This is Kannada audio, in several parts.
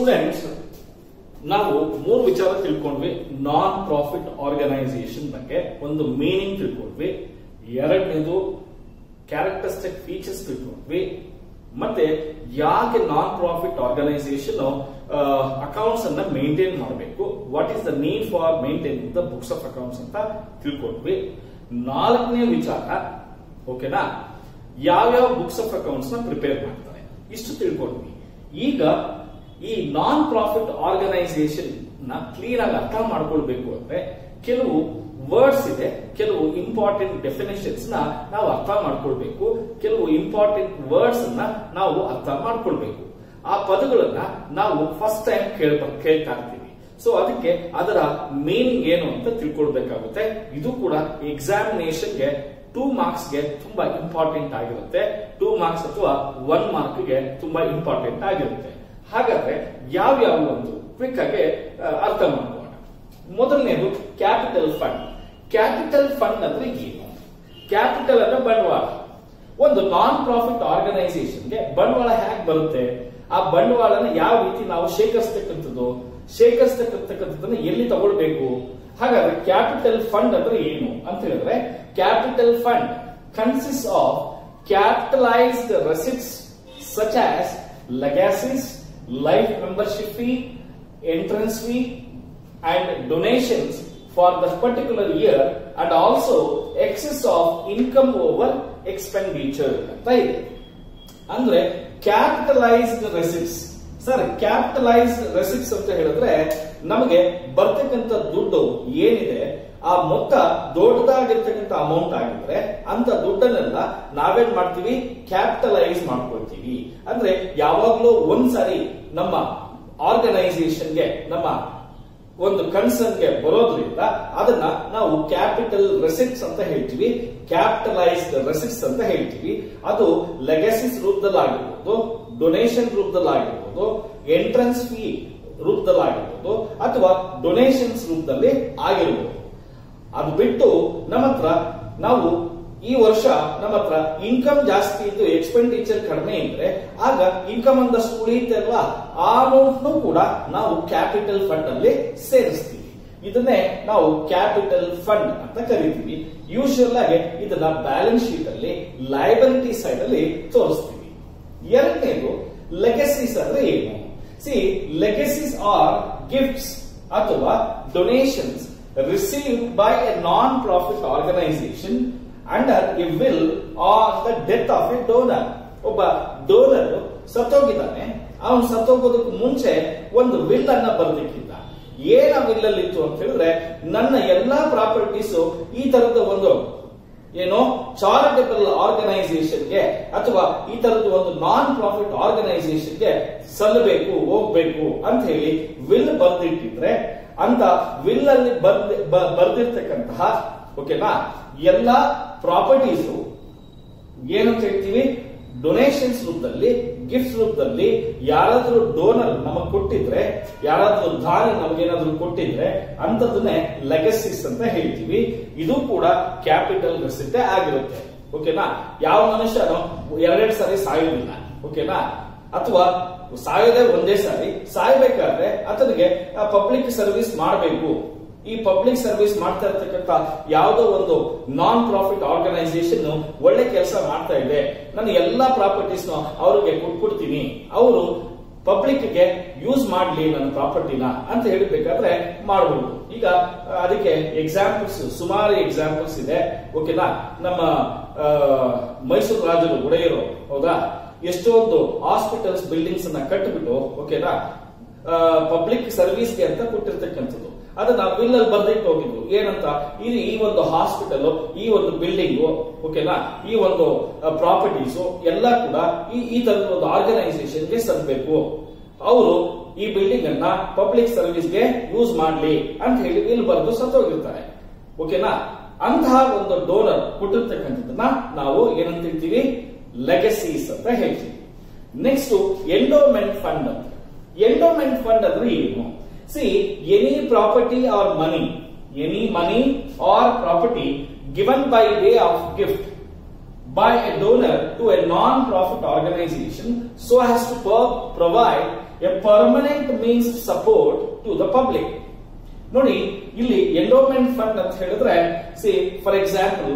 ಸ್ಟೂಡೆಂಟ್ಸ್ ನಾವು ಮೂರು ವಿಚಾರ ತಿಳ್ಕೊಂಡ್ವಿ. ನಾನ್ ಪ್ರಾಫಿಟ್ ಆರ್ಗನೈಸೇಷನ್ ಬಗ್ಗೆ ಒಂದು ಮೀನಿಂಗ್ ತಿಳ್ಕೊಂಡ್ವಿ. ಎರಡನೇದು ಕ್ಯಾರೆಕ್ಟರಿಸ್ಟಿಕ್ ಫೀಚರ್ಸ್ ತಿಳ್ಕೊಂಡ್ವಿ. ಮತ್ತೆ ಯಾಕೆ ನಾನ್ ಪ್ರಾಫಿಟ್ ಆರ್ಗನೈಸೇಷನ್ ಅಕೌಂಟ್ಸ್ ಅನ್ನ ಮೇಂಟೈನ್ ಮಾಡಬೇಕು? What is the need for maintain the books of accounts ಅಂತ ತಿಳ್ಕೊಂಡ್ವಿ. ನಾಲ್ಕನೇ ವಿಚಾರ, ಓಕೆನಾ? ಯಾವ್ಯಾವ ಬುಕ್ಸ್ ಆಫ್ ಅಕೌಂಟ್ಸ್ನ ಪ್ರಿಪೇರ್ ಮಾಡ್ತಾರೆ? ಇಷ್ಟು ತಿಳ್ಕೊಂಡ್ವಿ. ಈಗ ಈ ನಾನ್ ಪ್ರಾಫಿಟ್ ಆರ್ಗನೈಸೇಷನ್ನ ಕ್ಲೀನ್ ಆಗಿ ಅರ್ಥ ಮಾಡ್ಕೊಳ್ಬೇಕು ಅಂದ್ರೆ ಕೆಲವು ವರ್ಡ್ಸ್ ಇದೆ, ಕೆಲವು ಇಂಪಾರ್ಟೆಂಟ್ ಡೆಫಿನೇಷನ್ಸ್ನ ನಾವು ಅರ್ಥ ಮಾಡ್ಕೊಳ್ಬೇಕು, ಕೆಲವು ಇಂಪಾರ್ಟೆಂಟ್ ವರ್ಡ್ಸ್ನ ನಾವು ಅರ್ಥ ಮಾಡ್ಕೊಳ್ಬೇಕು. ಆ ಪದಗಳನ್ನ ನಾವು ಫಸ್ಟ್ ಟೈಮ್ ಕೇಳ್ ಕೇಳ್ತಾ ಇರ್ತೀವಿ. ಸೊ ಅದಕ್ಕೆ ಅದರ ಮೀನಿಂಗ್ ಏನು ಅಂತ ತಿಳ್ಕೊಳ್ಬೇಕಾಗುತ್ತೆ. ಇದು ಕೂಡ ಎಕ್ಸಾಮಿನೇಷನ್ಗೆ ಟೂ ಮಾರ್ಕ್ಸ್ಗೆ ತುಂಬಾ ಇಂಪಾರ್ಟೆಂಟ್ ಆಗಿರುತ್ತೆ. ಟೂ ಮಾರ್ಕ್ಸ್ ಅಥವಾ ಒನ್ ಮಾರ್ಕ್ಗೆ ತುಂಬಾ ಇಂಪಾರ್ಟೆಂಟ್ ಆಗಿರುತ್ತೆ. ಹಾಗಾದ್ರೆ ಯಾವ್ಯಾವ ಒಂದು ಕ್ವಿಕ್ ಆಗಿ ಅರ್ಥ ಮಾಡ್ಕೋಣ ಮೊದಲನೇದು ಕ್ಯಾಪಿಟಲ್ ಫಂಡ್ ಕ್ಯಾಪಿಟಲ್ ಫಂಡ್ ಅಂದ್ರೆ ಏನು? ಕ್ಯಾಪಿಟಲ್ ಅಂದ್ರೆ ಬಂಡವಾಳ. ಒಂದು ನಾನ್ ಪ್ರಾಫಿಟ್ ಆರ್ಗನೈಸೇಷನ್ಗೆ ಬಂಡವಾಳ ಹೇಗೆ ಬರುತ್ತೆ? ಆ ಬಂಡವಾಳನ ಯಾವ ರೀತಿ ನಾವು ಶೇಖರಿಸ್ತಕ್ಕಂಥದ್ದು? ಶೇಖರಿಸ್ತಕ್ಕಂಥದ್ದನ್ನ ಎಲ್ಲಿ ತಗೊಳ್ಬೇಕು? ಹಾಗಾದ್ರೆ ಕ್ಯಾಪಿಟಲ್ ಫಂಡ್ ಅಂದ್ರೆ ಏನು ಅಂತ ಹೇಳಿದ್ರೆ capital fund consist of capitalised receipts such as legacies, life membership fee, entrance fee, and donations for the particular year, and also excess of income over expenditure ಅಂತ ಇದೆ capitalized receipts. Receipts sir capitalised receipts ಅಂತ ಹೇಳಿದ್ರೆ ನಮಗೆ ಬರ್ತಕ್ಕಂಥ ದುಡ್ಡು ಏನಿದೆ ಆ ಮೊತ್ತ ದೊಡ್ಡದಾಗಿರ್ತಕ್ಕಂಥ ಅಮೌಂಟ್ ಆಗಿದ್ರೆ ಅಂತ ದುಡ್ಡನ್ನೆಲ್ಲ ನಾವೇನ್ ಮಾಡ್ತೀವಿ? ಕ್ಯಾಪಿಟಲೈಸ್ ಮಾಡ್ಕೊಳ್ತೀವಿ. ಅಂದ್ರೆ ಯಾವಾಗ್ಲೂ ಒಂದ್ಸರಿ ನಮ್ಮ ಆರ್ಗನೈಸೇಷನ್ಗೆ ನಮ್ಮ ಒಂದು ಕನ್ಸರ್ನ್ಗೆ ಬರೋದ್ರಿಂದ ಅದನ್ನ ನಾವು ಕ್ಯಾಪಿಟಲ್ ರೆಸಿಪ್ಟ್ಸ್ ಅಂತ ಹೇಳ್ತೀವಿ. ಕ್ಯಾಪಿಟಲೈಸ್ಡ್ ರೆಸಿಪ್ಟ್ಸ್ ಅಂತ ಹೇಳ್ತೀವಿ. ಅದು ಲೆಗಸಿಸ್ ರೂಪದಲ್ಲಾಗಿರ್ಬೋದು ಡೊನೇಷನ್ ರೂಪದಲ್ಲಾಗಿರ್ಬೋದು ಎಂಟ್ರೆನ್ಸ್ ಫೀ ರೂಪದಲ್ಲಾಗಿರ್ಬೋದು, ಅಥವಾ ಡೊನೇಷನ್ಸ್ ರೂಪದಲ್ಲಿ ಆಗಿರ್ಬೋದು. ಅದು ಬಿಟ್ಟು ನಮ್ಮ ಹತ್ರ ನಾವು ಈ ವರ್ಷ ನಮ್ಮ ಹತ್ರ ಇನ್ಕಮ್ ಜಾಸ್ತಿ ಇದ್ದು ಎಕ್ಸ್ಪೆಂಡಿಚರ್ ಕಡಿಮೆ ಇದ್ರೆ ಆಗ ಇನ್ಕಮ್ ಒಂದಷ್ಟು ಅಲ್ವಾ? ಆ ಅಮೌಂಟ್ನು ಕೂಡ ನಾವು ಕ್ಯಾಪಿಟಲ್ ಫಂಡ್ ಅಲ್ಲಿ ಸೇರಿಸ್ತೀವಿ. ಇದನ್ನೇ ನಾವು ಕ್ಯಾಪಿಟಲ್ ಫಂಡ್ ಅಂತ ಕರಿತೀವಿ. ಯೂಶುವಲ್ ಆಗಿ ಇದನ್ನ ಬ್ಯಾಲೆನ್ಸ್ ಶೀಟ್ ಅಲ್ಲಿ ಲಯಬಿಲಿಟಿ ಸೈಡ್ ಅಲ್ಲಿ ತೋರಿಸ್ತೀವಿ. ಎರಡನೇದು ಲೆಗಸೀಸ್ ಅಂದ್ರೆ ಏನು? ಸಿ ಲೆಗಸೀಸ್ ಆರ್ ಗಿಫ್ಟ್ಸ್ ಅಥವಾ donations received by non profit organisation under a will or the death of a donor ಒಬ್ಬ ಡೋನರ್ ಸತ್ತೋಗಿದ್ದಾನೆ. ಅವನು ಸತ್ತೋಗೋದಕ್ಕೆ ಮುಂಚೆ ಒಂದು ವಿಲ್ ಅನ್ನ ಬರೆದಿಕ್ಕಿದ್ದ ಏನ ವಿಲ್ ಅಲ್ಲಿ ಇತ್ತು ಅಂತ ಹೇಳಿದ್ರೆ, ನನ್ನ ಎಲ್ಲಾ ಪ್ರಾಪರ್ಟೀಸ್ ಈ ತರದ ಒಂದು ಏನು ಚಾರಿಟಬಲ್ ಆರ್ಗನೈಸೇಷನ್ಗೆ ಅಥವಾ ಈ ತರದ ಒಂದು ನಾನ್ ಪ್ರಾಫಿಟ್ ಆರ್ಗನೈಸೇಷನ್ಗೆ ಸಲ್ಲಬೇಕು, ಹೋಗ್ಬೇಕು ಅಂತ ಹೇಳಿ ವಿಲ್ ಬರ್ದಿಟ್ಟಿದ್ರೆ ಅಂತ ವಿಲ್ ಅಲ್ಲಿ ಬರ್ದಿರ್ತಕ್ಕಂತಹ ಓಕೆನಾ ಎಲ್ಲ ಪ್ರಾಪರ್ಟೀಸು ಏನಂತ ಹೇಳ್ತೀವಿ ಡೊನೇಷನ್ಸ್ ರೂಪದಲ್ಲಿ ಗಿಫ್ಟ್ಸ್ ರೂಪದಲ್ಲಿ ಯಾರಾದ್ರೂ ಡೋನರ್ ನಮಗ್ ಕೊಟ್ಟಿದ್ರೆ, ಯಾರಾದ್ರೂ ದಾನಿ ನಮಗೇನಾದ್ರೂ ಕೊಟ್ಟಿದ್ರೆ ಅಂತದನ್ನೇ ಲೆಗಸಿಸ್ ಅಂತ ಹೇಳ್ತೀವಿ. ಇದು ಕೂಡ ಕ್ಯಾಪಿಟಲ್ ರೆಸಿಪ್ಟೇ ಆಗಿರುತ್ತೆ. ಓಕೆನಾ ಯಾವ ಮನುಷ್ಯನು ಎರಡೆರಡು ಸಾರಿ ಸಾಯೋದಿಲ್ಲ ಓಕೆನಾ ಅಥವಾ ಸಾಯೋದೇ ಒಂದೇ ಸಾರಿ, ಸಾಯ್ಬೇಕಾದ್ರೆ ಆತನಿಗೆ ಪಬ್ಲಿಕ್ ಸರ್ವಿಸ್ ಮಾಡಬೇಕು. ಈ ಪಬ್ಲಿಕ್ ಸರ್ವಿಸ್ ಮಾಡ್ತಾ ಇರ್ತಕ್ಕಂಥ ಯಾವುದೋ ಒಂದು ನಾನ್ ಪ್ರಾಫಿಟ್ ಆರ್ಗನೈಸೇಷನ್ ಒಳ್ಳೆ ಕೆಲಸ ಮಾಡ್ತಾ ಇದೆ. ನಾನು ಎಲ್ಲಾ ಪ್ರಾಪರ್ಟೀಸ್ ಅವ್ರಿಗೆ ಕೊಟ್ಕೊಡ್ತೀನಿ ಅವರು ಪಬ್ಲಿಕ್ಗೆ ಯೂಸ್ ಮಾಡ್ಲಿ ನನ್ನ ಪ್ರಾಪರ್ಟಿನ ಅಂತ ಹೇಳಬೇಕಾದ್ರೆ ಮಾಡಬಹುದು ಈಗ ಅದಕ್ಕೆ ಎಕ್ಸಾಂಪಲ್ಸ್ ಸುಮಾರು ಎಕ್ಸಾಂಪಲ್ಸ್ ಇದೆ. ಓಕೆನಾ ನಮ್ಮ ಮೈಸೂರು ರಾಜರು, ಒಡೆಯರು, ಹೌದಾ? ಎಷ್ಟೊಂದು ಹಾಸ್ಪಿಟಲ್ಸ್ ಬಿಲ್ಡಿಂಗ್ಸ್ ಅನ್ನ ಕಟ್ಟಿಬಿಟ್ಟು ಓಕೆನಾ ಪಬ್ಲಿಕ್ ಸರ್ವಿಸ್ಗೆ ಅಂತ ಕೊಟ್ಟಿರ್ತಕ್ಕಂಥದ್ದು. ಅದನ್ನ ಬಿಲ್ ಅಲ್ಲಿ ಬರ್ದಿಟ್ಟು ಹೋಗಿದ್ವು. ಏನಂತ? ಇಲ್ಲಿ ಈ ಒಂದು ಹಾಸ್ಪಿಟಲ್ ಈ ಒಂದು ಬಿಲ್ಡಿಂಗು ಓಕೆನಾ ಈ ಒಂದು ಪ್ರಾಪರ್ಟೀಸ್ ಎಲ್ಲ ಕೂಡ ಈ ಈ ತರದ ಒಂದು ಆರ್ಗನೈಸೇಷನ್ಗೆ ಸಲ್ಲಬೇಕು ಅವರು ಈ ಬಿಲ್ಡಿಂಗ್ ಅನ್ನ ಪಬ್ಲಿಕ್ ಸರ್ವಿಸ್ಗೆ ಯೂಸ್ ಮಾಡ್ಲಿ ಅಂತ ಹೇಳಿ ಬಿಲ್ ಬರೆದು ಸತ್ತೋಗಿರ್ತಾರೆ. ಓಕೆನಾ ಅಂತಹ ಒಂದು ಡೋನರ್ ಕೊಟ್ಟಿರ್ತಕ್ಕಂಥದ್ದನ್ನ ನಾವು ಏನಂತ ಹೇಳ್ತೀವಿ? ಲೆಗಸೀಸ್ ಅಂತ ಹೇಳ್ತೀವಿ ನೆಕ್ಸ್ಟ್ ಎಂಡೋಮೆಂಟ್ ಫಂಡ್ ಅಂತ ಎಂಡೋಮೆಂಟ್ ಫಂಡ್ ಅಂದ್ರೆ ಏನು see any property or money any money or property given by way of gift by a donor to a non-profit organization so as to per- provide a permanent means of support to the public. ನೋಡಿ, ಇಲ್ಲಿ ಎಂಡೋಮೆಂಟ್ ಫಂಡ್ ಅಂತ ಹೇಳಿದ್ರೆ ಸಿ ಫಾರ್ ಎಕ್ಸಾಂಪಲ್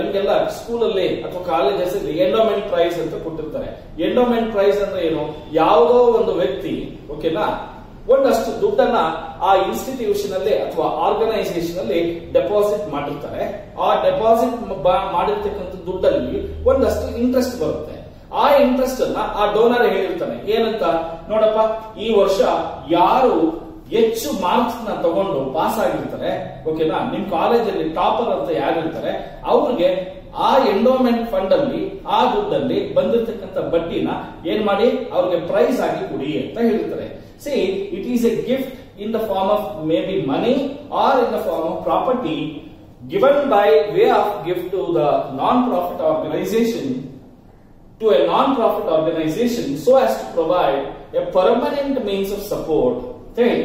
ನಿಮ್ಗೆಲ್ಲ ಸ್ಕೂಲಲ್ಲಿ ಅಥವಾ ಕಾಲೇಜಸ್ ಅಲ್ಲಿ ಎಂಡೋಮೆಂಟ್ ಪ್ರೈಸ್ ಅಂತ ಕೊಟ್ಟಿರ್ತಾರೆ. ಎಂಡೋಮೆಂಟ್ ಪ್ರೈಸ್ ಅಂದ್ರೆ ಏನು? ಯಾವುದೋ ಒಂದು ವ್ಯಕ್ತಿ ಓಕೆನಾ ಒಂದಷ್ಟು ದುಡ್ಡನ್ನ ಆ ಇನ್ಸ್ಟಿಟ್ಯೂಷನ್ ಅಲ್ಲಿ ಅಥವಾ ಆರ್ಗನೈಸೇಷನ್ ಅಲ್ಲಿ ಡೆಪಾಸಿಟ್ ಮಾಡಿರ್ತಾರೆ. ಆ ಡೆಪಾಸಿಟ್ ಮಾಡಿರ್ತಕ್ಕಂಥ ದುಡ್ಡಲ್ಲಿ ಒಂದಷ್ಟು ಇಂಟ್ರೆಸ್ಟ್ ಬರುತ್ತೆ. ಆ ಇಂಟ್ರೆಸ್ಟ್ ಅನ್ನ ಆ ಡೋನರ್ ಹೇಳಿರ್ತಾನೆ. ಏನಂತ? ನೋಡಪ್ಪ, ಈ ವರ್ಷ ಯಾರು ಹೆಚ್ಚು ಮಾರ್ಕ್ಸ್ನ ತಗೊಂಡು ಪಾಸ್ ಆಗಿರ್ತಾರೆ. ಓಕೆನಾ ನಿಮ್ ಕಾಲೇಜಲ್ಲಿ ಟಾಪರ್ ಅಂತ ಯಾರಿರ್ತಾರೆ ಅವ್ರಿಗೆ ಆ ಎಂಡೋಮೆಂಟ್ ಫಂಡ್ ಅಲ್ಲಿ, ಆ ದುಡ್ಡಲ್ಲಿ ಬಂದಿರತಕ್ಕಂತ ಬಡ್ಡಿನ ಏನ್ ಮಾಡಿ? ಅವ್ರಿಗೆ ಪ್ರೈಸ್ ಆಗಿ ಕೊಡಿ ಅಂತ ಹೇಳ್ತಾರೆ. See it is a gift in the form of maybe money or in the form of property given by way of gift to the non profit organisation to a non profit organisation so as to provide a permanent means of support. ಹೇಳಿ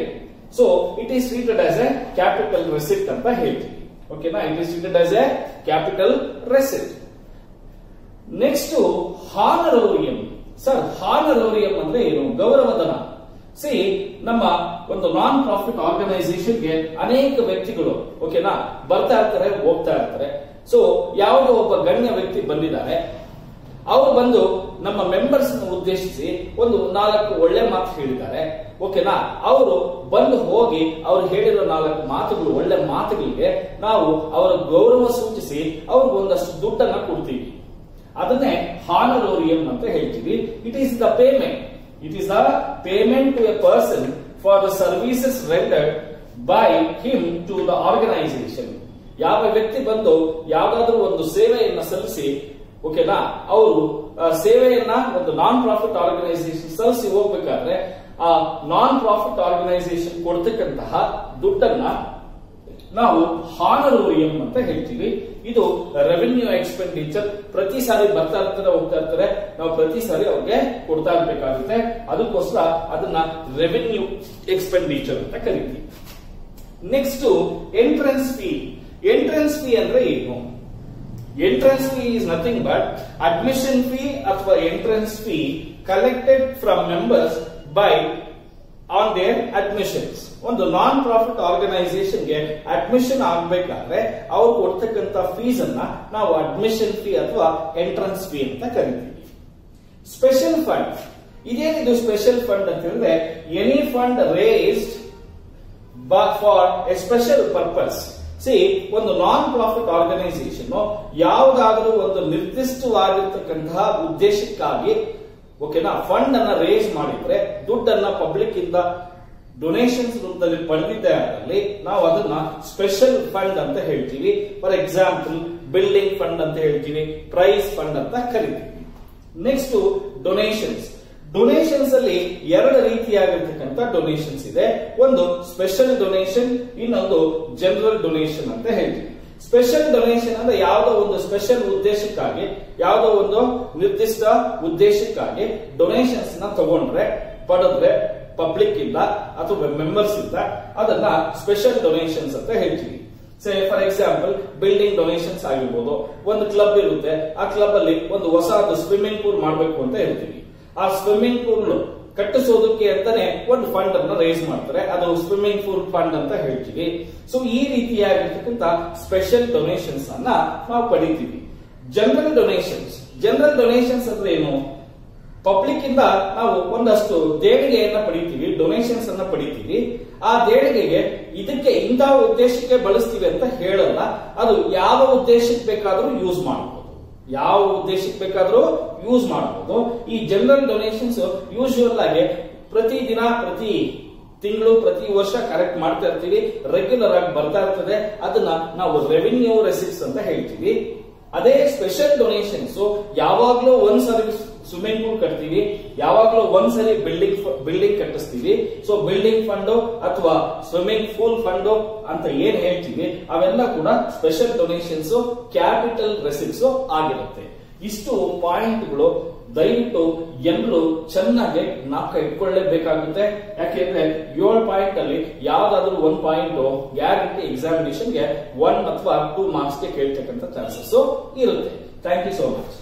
so it is treated as a capital receipt ಅಂತ ಹೇಳ್ತೀವಿ. ಓಕೆನಾ it is treated as a capital receipt next honorarium sir honorarium ಅಂದ್ರೆ ಏನು? ಗೌರವಧನ. ಸಿ ನಮ್ಮ ಒಂದು ನಾನ್ ಪ್ರಾಫಿಟ್ ಆರ್ಗನೈಸೇಷನ್ಗೆ ಅನೇಕ ವ್ಯಕ್ತಿಗಳು ಓಕೆನಾ ಬರ್ತಾ ಇರ್ತಾರೆ, ಹೋಗ್ತಾ ಇರ್ತಾರೆ. ಸೊ ಯಾವುದೋ ಒಬ್ಬ ಗಣ್ಯ ವ್ಯಕ್ತಿ ಬಂದಿದ್ದಾರೆ. ಅವರು ಬಂದು ನಮ್ಮ ಮೆಂಬರ್ಸ್ ಉದ್ದೇಶಿಸಿ ಒಂದು ನಾಲ್ಕು ಒಳ್ಳೆ ಮಾತು ಹೇಳಿದ್ದಾರೆ. ಓಕೆನಾ ಅವರು ಬಂದು ಹೋಗಿ ಅವ್ರು ಹೇಳಿರೋ ನಾಲ್ಕು ಮಾತುಗಳು ಒಳ್ಳೆ ಮಾತುಗಳಿಗೆ ನಾವು ಅವರ ಗೌರವ ಸೂಚಿಸಿ ಅವ್ರಿಗೆ ಒಂದಷ್ಟು ದುಡ್ಡನ್ನ ಕೊಡ್ತೀವಿ. ಅದನ್ನೇ ಹಾನರೋರಿಯಂ ಅಂತ ಹೇಳ್ತೀವಿ. It is the payment it is the payment to a person for the services rendered by him to the organisation ಯಾವ ವ್ಯಕ್ತಿ ಬಂದು ಯಾವ್ದಾದ್ರೂ ಒಂದು ಸೇವೆಯನ್ನು ಸಲ್ಲಿಸಿ ಓಕೆನಾ? ಅವರು ಸೇವೆಯನ್ನ ಒಂದು ನಾನ್ ಪ್ರಾಫಿಟ್ ಆರ್ಗನೈಸೇಷನ್ ಸಲ್ಲಿಸಿ ಹೋಗ್ಬೇಕಾದ್ರೆ, ಆ ನಾನ್ ಪ್ರಾಫಿಟ್ ಆರ್ಗನೈಸೇಷನ್ ಕೊಡ್ತಕ್ಕಂತಹ ದುಡ್ಡನ್ನ ನಾವು ಹಾನರೋರಿಯಂ ಅಂತ ಹೇಳ್ತೀವಿ. ಇದು ರೆವೆನ್ಯೂ ಎಕ್ಸ್ಪೆಂಡಿಚರ್ ಪ್ರತಿ ಸಾರಿ ಬರ್ತಾ ಇರ್ತಾರೆ ಹೋಗ್ತಾ ಇರ್ತಾರೆ ನಾವು ಪ್ರತಿ ಸಾರಿ ಅವ್ರಿಗೆ ಕೊಡ್ತಾ ಇರ್ಬೇಕಾಗುತ್ತೆ. ಅದಕ್ಕೋಸ್ಕರ ಅದನ್ನ ರೆವೆನ್ಯೂ ಎಕ್ಸ್ಪೆಂಡಿಚರ್ ಅಂತ ಕರಿತೀವಿ. Next entrance fee entrance fee ಅಂದ್ರೆ ಏನು? Entrance fee is nothing but admission fee ಅಥವಾ entrance fee collected from members by on their admissions ಒಂದು ನಾನ್ ಪ್ರಾಫಿಟ್ ಆರ್ಗನೈಸೇಷನ್ಗೆ ಅಡ್ಮಿಷನ್ ಆಗ್ಬೇಕಾದ್ರೆ ಅವ್ರು ಕೊಡ್ತಕ್ಕಂತ ಫೀಸ್ ಅನ್ನ ನಾವು ಅಡ್ಮಿಷನ್ ಫೀ ಅಥವಾ ಎಂಟ್ರೆನ್ಸ್ ಫೀ ಅಂತ ಕರಿತೀವಿ. ಸ್ಪೆಷಲ್ ಫಂಡ್ ಇದೇನಿದು ಸ್ಪೆಷಲ್ ಫಂಡ್ ಅಂತ ಹೇಳಿದ್ರೆ any fund raised for a special purpose see ಒಂದು ನಾನ್ ಪ್ರಾಫಿಟ್ ಆರ್ಗನೈಸೇಷನ್ ಯಾವುದಾದರೂ ಒಂದು ನಿರ್ದಿಷ್ಟವಾಗಿರ್ತಕ್ಕಂತಹ ಉದ್ದೇಶಕ್ಕಾಗಿ ಓಕೆನಾ ಫಂಡ್ ಅನ್ನ ರೇಸ್ ಮಾಡಿದ್ರೆ, ದುಡ್ಡನ್ನ ಪಬ್ಲಿಕ್ ಇಂದ ಡೊನೇಷನ್ಸ್ ರೂಪದಲ್ಲಿ ಪಡೆದಿದ್ದೆ ಅದರಲ್ಲಿ ನಾವು ಅದನ್ನ ಸ್ಪೆಷಲ್ ಫಂಡ್ ಅಂತ ಹೇಳ್ತೀವಿ. ಫಾರ್ ಎಕ್ಸಾಂಪಲ್ ಬಿಲ್ಡಿಂಗ್ ಫಂಡ್ ಅಂತ ಹೇಳ್ತೀವಿ ಪ್ರೈಸ್ ಫಂಡ್ ಅಂತ ಕರಿತೀವಿ. ನೆಕ್ಸ್ಟ್ ಡೊನೇಷನ್ಸ್ ಡೊನೇಷನ್ಸ್ ಅಲ್ಲಿ ಎರಡು ರೀತಿಯಾಗಿರ್ತಕ್ಕಂಥ ಡೊನೇಷನ್ಸ್ ಇದೆ. ಒಂದು ಸ್ಪೆಷಲ್ ಡೊನೇಷನ್ ಇನ್ನೊಂದು ಜನರಲ್ ಡೊನೇಷನ್ ಅಂತ ಹೇಳ್ತೀವಿ. ಸ್ಪೆಷಲ್ ಡೊನೇಷನ್ ಅಂದ್ರೆ ಯಾವುದೋ ಒಂದು ಸ್ಪೆಷಲ್ ಉದ್ದೇಶಕ್ಕಾಗಿ, ಯಾವುದೋ ಒಂದು ನಿರ್ದಿಷ್ಟ ಉದ್ದೇಶಕ್ಕಾಗಿ ಡೊನೇಷನ್ಸ್ನ ತಗೊಂಡ್ರೆ, ಪಡೆದ್ರೆ ಪಬ್ಲಿಕ್ ಇಂದ ಅಥವಾ ಮೆಂಬರ್ಸ್ ಇಂದ ಅದನ್ನ ಸ್ಪೆಷಲ್ ಡೊನೇಷನ್ಸ್ ಅಂತ ಹೇಳ್ತೀವಿ. Say for example building donations ಆಗಿರ್ಬೋದು, ಒಂದು ಕ್ಲಬ್ ಇರುತ್ತೆ, ಆ ಕ್ಲಬ್ ಅಲ್ಲಿ ಒಂದು ಹೊಸ ಸ್ವಿಮ್ಮಿಂಗ್ ಪೂಲ್ ಮಾಡಬೇಕು ಅಂತ ಹೇಳ್ತೀವಿ. ಆ ಸ್ವಿಮ್ಮಿಂಗ್ ಪೂಲ್ ಕಟ್ಟಿಸೋದಕ್ಕೆ ಅಂತಾನೆ ಒಂದು ಫಂಡ್ ಅನ್ನ ರೈಸ್ ಮಾಡ್ತಾರೆ. ಅದು ಸ್ವಿಮ್ಮಿಂಗ್ ಪೂಲ್ ಫಂಡ್ ಅಂತ ಹೇಳ್ತೀವಿ. ಸೊ ಈ ರೀತಿಯಾಗಿರ್ತಕ್ಕಂತ ಸ್ಪೆಷಲ್ ಡೊನೇಷನ್ಸ್ ಅನ್ನ ನಾವು ಪಡಿತೀವಿ. ಜನರಲ್ ಡೊನೇಷನ್ಸ್ ಜನರಲ್ ಡೊನೇಷನ್ಸ್ ಅಂದ್ರೆ ಏನು? ಪಬ್ಲಿಕ್ ಇಂದ ನಾವು ಒಂದಷ್ಟು ದೇಣಿಗೆಯನ್ನ ಪಡಿತೀವಿ ಡೊನೇಷನ್ಸ್ ಅನ್ನ ಪಡಿತೀವಿ. ಆ ದೇಣಿಗೆಗೆ ಇದಕ್ಕೆ ಇಂತಹ ಉದ್ದೇಶಕ್ಕೆ ಬಳಸ್ತೀವಿ ಅಂತ ಹೇಳಲ್ಲ. ಅದು ಯಾವ ಉದ್ದೇಶಕ್ಕೆ ಬೇಕಾದರೂ ಯೂಸ್ ಮಾಡಬಹುದು ಯಾವ ಉದ್ದೇಶಕ್ಕೆ ಬೇಕಾದ್ರೂ ಯೂಸ್ ಮಾಡಬಹುದು ಈ ಜನರಲ್ ಡೊನೇಷನ್ಸ್ ಯೂಶುವಲ್ ಆಗಿ ಪ್ರತಿ ದಿನ, ಪ್ರತಿ ತಿಂಗಳು, ಪ್ರತಿ ವರ್ಷ ಕರೆಕ್ಟ್ ಮಾಡ್ತಾ ಇರ್ತೀವಿ. ರೆಗ್ಯುಲರ್ ಆಗಿ ಬರ್ತಾ ಇರ್ತದೆ. ಅದನ್ನ ನಾವು ರೆವಿನ್ಯೂ ರೆಸಿಪ್ಸ್ ಅಂತ ಹೇಳ್ತೀವಿ. ಅದೇ ಸ್ಪೆಷಲ್ ಡೊನೇಷನ್ಸ್ ಯಾವಾಗ್ಲೂ ಒಂದ್ ಸರ್ವಿಸ್ ಸ್ವಿಮ್ಮಿಂಗ್ ಪೂಲ್ ಕಟ್ತೀವಿ. ಯಾವಾಗ್ಲೂ ಒಂದ್ಸರಿ ಬಿಲ್ಡಿಂಗ್ ಬಿಲ್ಡಿಂಗ್ ಕಟ್ಟಿಸ್ತೀವಿ. ಸೊ ಬಿಲ್ಡಿಂಗ್ ಫಂಡ್ ಅಥವಾ ಸ್ವಿಮ್ಮಿಂಗ್ ಪೂಲ್ ಫಂಡ್ ಅಂತ ಏನ್ ಹೇಳ್ತೀವಿ, ಅವೆಲ್ಲ ಕೂಡ ಸ್ಪೆಷಲ್ ಡೊನೇಷನ್ಸ್ ಕ್ಯಾಪಿಟಲ್ ರೆಸಿಪ್ಸ್ ಆಗಿರುತ್ತೆ. ಇಷ್ಟು ಪಾಯಿಂಟ್ಗಳು ದಯವಿಟ್ಟು ಎಲ್ಲರೂ ಚೆನ್ನಾಗಿ ನಾಕ ಇಟ್ಕೊಳ್ಳೇಬೇಕಾಗುತ್ತೆ. ಯಾಕೆಂದ್ರೆ ಏಳು ಪಾಯಿಂಟ್ ಅಲ್ಲಿ ಯಾವ್ದಾದ್ರು ಒಂದ್ ಪಾಯಿಂಟ್ ಗ್ಯಾರಂಟಿ ಎಕ್ಸಾಮಿನೇಷನ್ಗೆ ಒನ್ ಅಥವಾ ಟೂ ಮಾರ್ಕ್ಸ್ಗೆ ಕೇಳ್ತಕ್ಕಂಥ ಚಾನ್ಸಸ್ ಇರುತ್ತೆ. Thank you so much